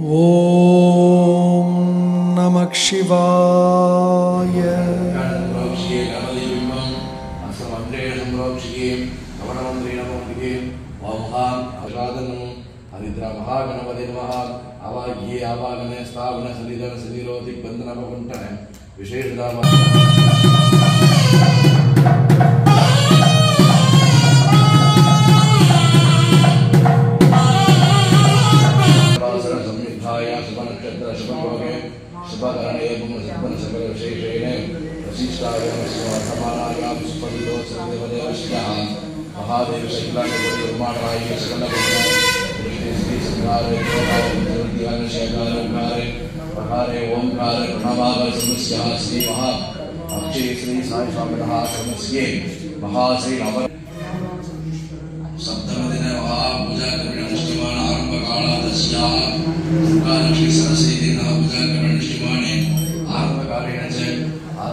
ஓம் நம சிவாய ಹರಿದ್ರ ಮಹಾಗಣಪತಿ ನಮಃ ಅವಾಗ್ಯೇ ಆವಾಗನೆ ಸ್ಥಾವನ ಸಲಿದನ ಸಲಿರೋಧಿ ಬಂಧನ ವಿಶೇಷ शुभकरणे पुण्यसम्पन्न सकल विशेषेण वशिष्ठाय समानायां सुपदितो सदेवदेवश्यः महादेव शैलानिर्माणाय सकलपुण्य श्री सिंहारे ध्यान शैलालंकारे प्रकारे ओंकारे प्रणवाय समस्या श्री महा अक्षय श्री साई स्वामिनः समस्ये महाश्री नव सप्तमदिन महापूजा करणष्टिमान आरम्भकालादस्याः दुर्गालक्ष्मी सरस्वती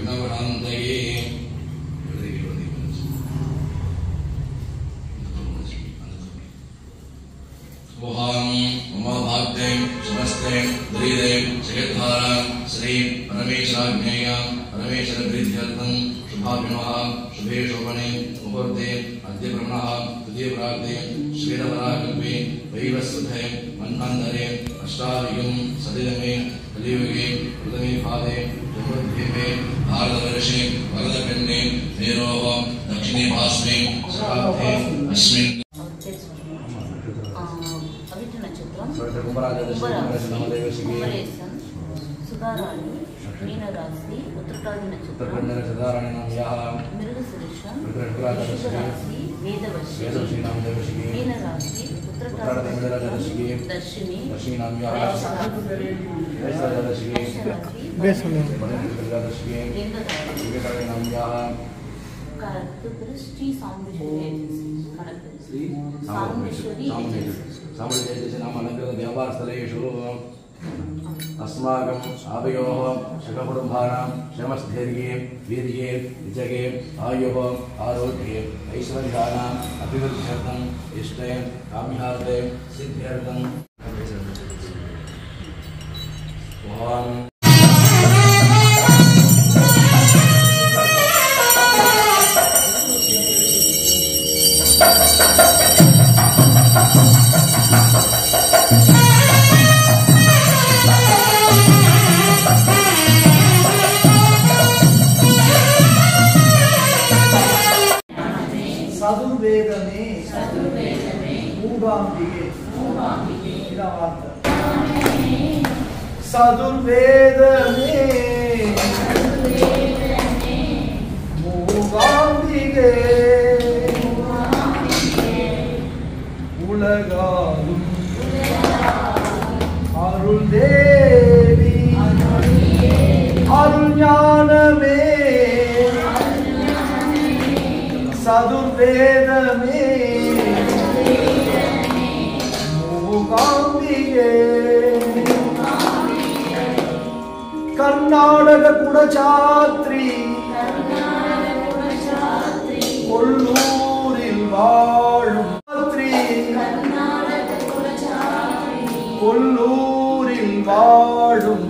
विभवहं दये स्विंग साथ स्विंग అవిటి నక్షత్రం కుమరేశన్ సుధారాణి మీనరాశి ఉత్తరకాది నక్షత్రం మృగశిరీషం రాశి వేదవశి మీనరాశి ఉత్తరకాది దర్శిని మేషరాశి లింగరాశి اچھا آبھو شکایاں شرس آیو آرگی සදුර්වේදනේ සදුර්වේදනේ ඌබාම්බිගේ. ඌබාම්බිගේ. ඉලවද්ද ආමේනේ සදුර්වේදනේ සදුර්වේදනේ ඌබාම්බිගේ. ඌබාම්බිගේ උලගාලු අරුල් දේවි අරුල් ඥානමේ சதுர்வேதமே. மூகாம்பிகே. கர்நாடக குடச்சாத்ரி கொல்லூரில் வாழும் கொல்லூரில் வாழும்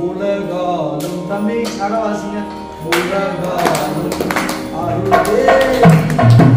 உலகாலும் தமிழ் கடவாசிங்க உலகாலும் அருளே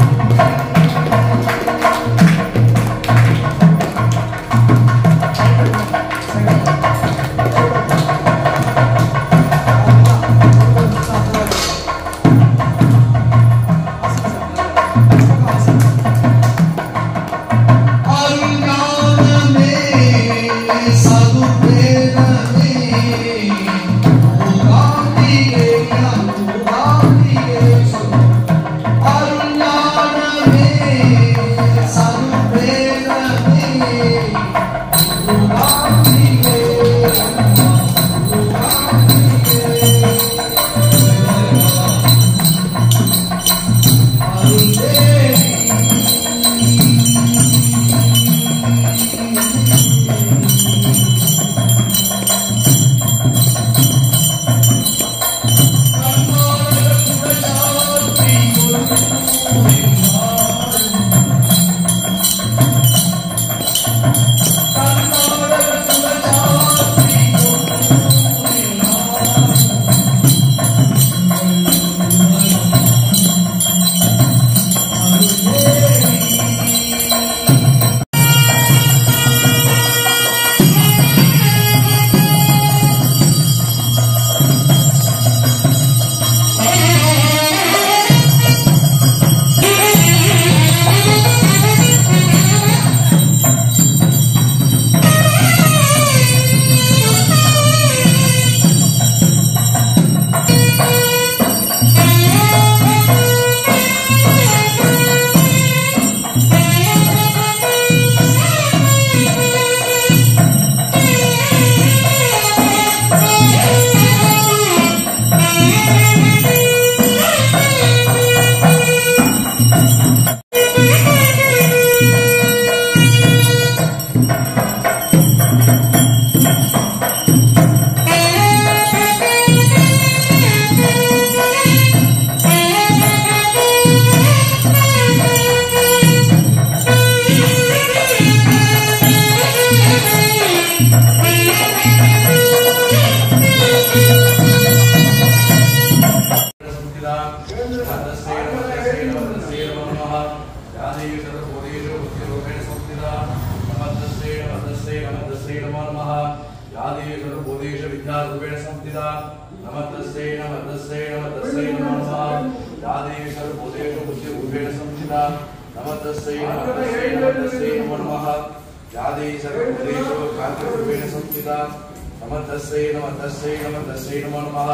नमः तस्यै नमः तस्यै नमः तस्यै नमो नमः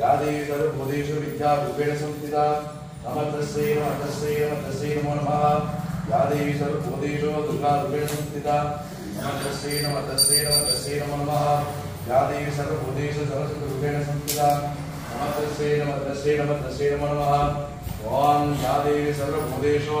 या देवी सर्वभूतेषु विद्यारूपेण संस्थिता नमः तस्यै नमः तस्यै नमः तस्यै नमो नमः या देवी सर्वभूतेषु दुर्गारूपेण संस्थिता नमः तस्यै नमः तस्यै नमः तस्यै नमो नमः या देवी सर्वभूतेषु सरस्वतीरूपेण संस्थिता नमः तस्यै नमः तस्यै नमः तस्यै नमो नमः ॐ या देवी सर्वभूतेषु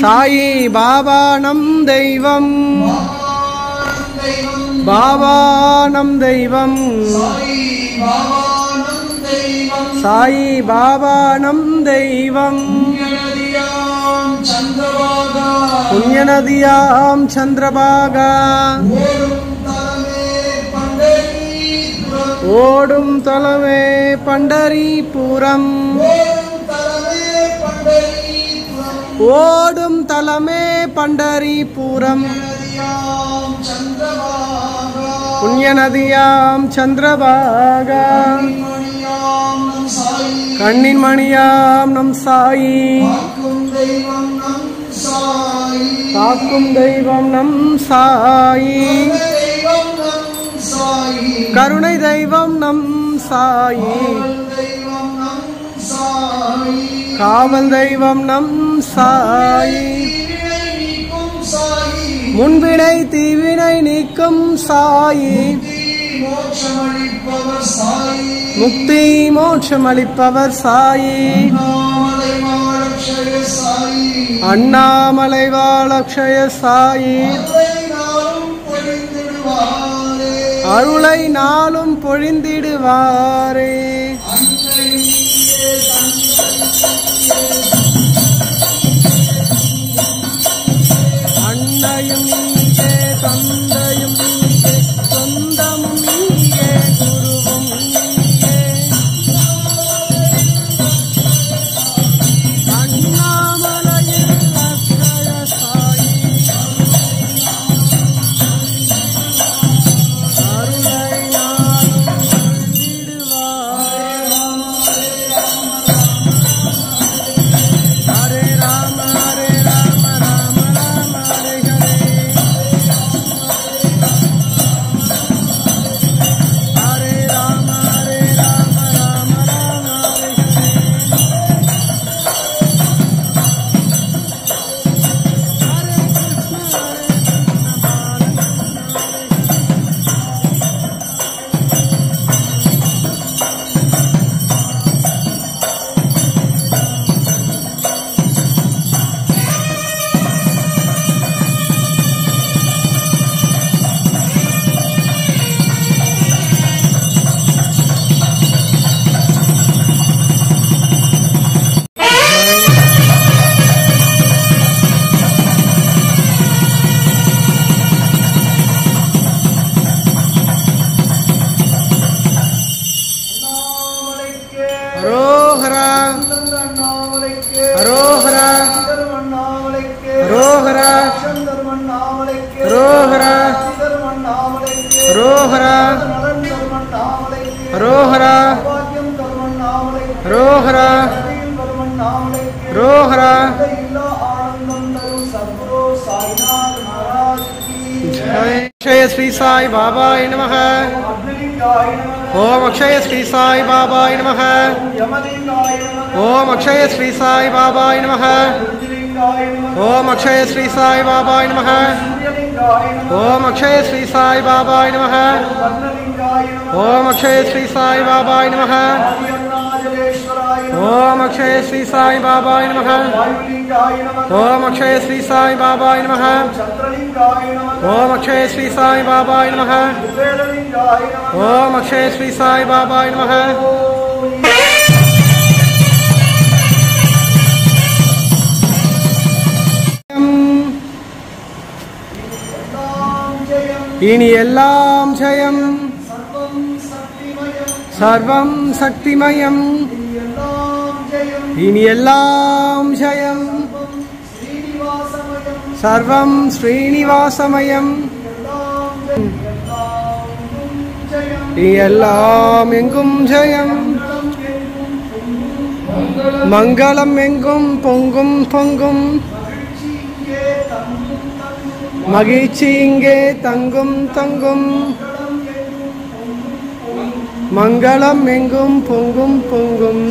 சாயி பாபானும் தெய்வம். சாயி பாபா நம் தெய்வம். புண்ணியநதியாம் சந்திரபாகா. புண்ணிய நதியாம் சந்திரபாகா ஓடும் தலைமே பண்டரிபுரம். ஓடும் தலமே பண்டரிபுரம். புண்ணிய நதியாம் சந்திரபாகா. கண்ணின் மணியாம் நம் சாயி. காக்கும் தெய்வம் நம் சாயி. கருணை தெய்வம் நம் சாயி தெய்வம் நம் சாயி காவல் தெய்வம் நம் சாயி. முன்வினை தீவினை நீக்கும் சாயி. முக்தி மோட்சமளிப்பவர் சாயி. நாமலை மாலக்ஷய சாயி. அண்ணாமலை வாழக்ஷய சாயி. அருளை நாளும் பொழிந்திடுவாரே. இல்லா ஆனந்தம் தரும் சத்குரு சாய்நாத் மகாராஜ் கி ஜெய் அக்ஷய ஸ்ரீ சாய் பாபாய நமக அக்னிலிங்காய நமக ஓம் அக்ஷய ஸ்ரீ சாய் பாபாய நமக اوم اکش بابا نم اکشری سائی بابا نم اکشی شری سائی بابا نم اکشری سائی بابا نم اکشی شری سائی بابا نم اکشری سائی بابا نم اکشائی بابا نم اکشی شری سائی بابا نم இனி எல்லாம் ஜெயம். சர்வம் சக்திமயம். இனி எல்லாம் ஜெயம். சர்வம் ஸ்ரீனிவாசமயம். எல்லாம் இனி எல்லாம் எங்கும் ஜெயம். மங்களம் எங்கும் பொங்கும் பொங்கும். மகிழ்ச்சி இங்கே தங்கும் தங்கும். மங்களம் எங்கும் பொங்கும் பொங்கும்.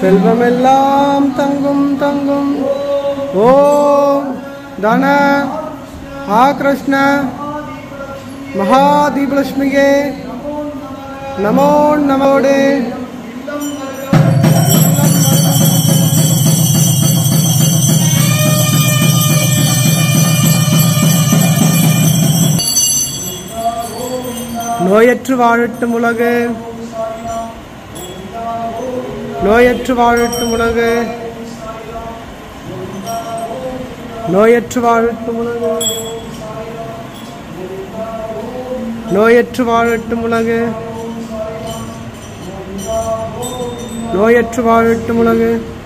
செல்வமெல்லாம் தங்கும் தங்கும். ஓம் தன ஆ கிருஷ்ண மகாதீபலட்சுமியே நமோ நமோடு நோயற்று வாழட்டும் உலகு. நோயற்று வாழட்டும் உலகு. நோயற்று வாழட்டும் உலகு. நோயற்று வாழட்டும் உலகு. நோயற்று வாழட்டும் உலகு.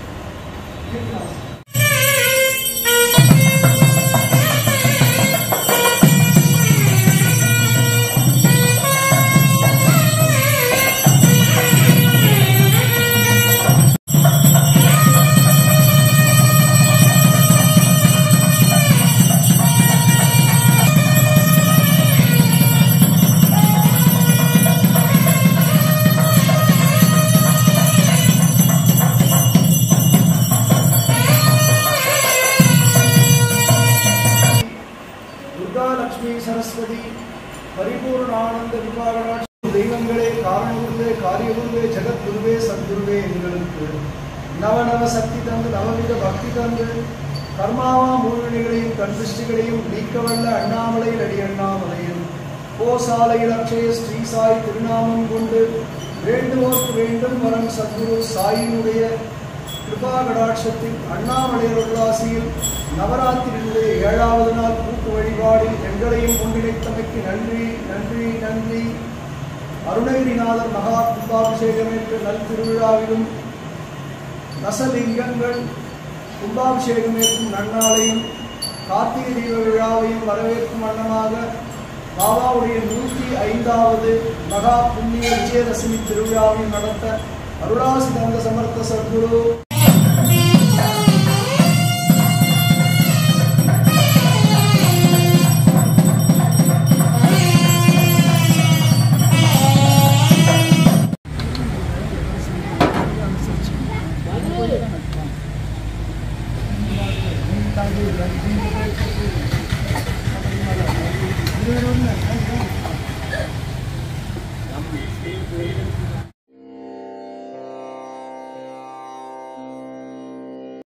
சத்குருவே எங்களுக்கு. நவநவ சக்தி தந்து நவவித பக்தி தந்து கர்மாவா மூழ்கணிகளையும் கண்திஷ்டிகளையும் நீக்கவல்ல அண்ணாமலையில் அடி அண்ணாமலையில். கோசாலையில் அக்ஷய ஸ்ரீ சாய் திருநாமம் கொண்டு வேண்டுவோர்க்கு வேண்டும் வரன் சத்குரு சாயினுடைய கிருபா கடாட்சத்தில் அண்ணாமலையர் அண்ணாமலையருளாசியில் நவராத்திரியினுடைய ஏழாவது நாள் கூட்டு வழிபாடில் எங்களையும் ஒன்றிணைத்தமைக்கு நன்றி நன்றி நன்றி. அருணகிரிநாதர் மகா கும்பாபிஷேகமேற்று நல் நல்திருவிழாவிலும் ரசலிங்கங்கள் கும்பாபிஷேகமேற்கும் நன்னாளையும் கார்த்திகை தீப விழாவையும் வரவேற்கும் வண்ணமாக பாபாவுடைய நூற்றி ஐந்தாவது மகா புண்ணிய விஜயதசமி திருவிழாவையும் நடத்த அருளாசி தந்த சமர்த்த சத்குரு.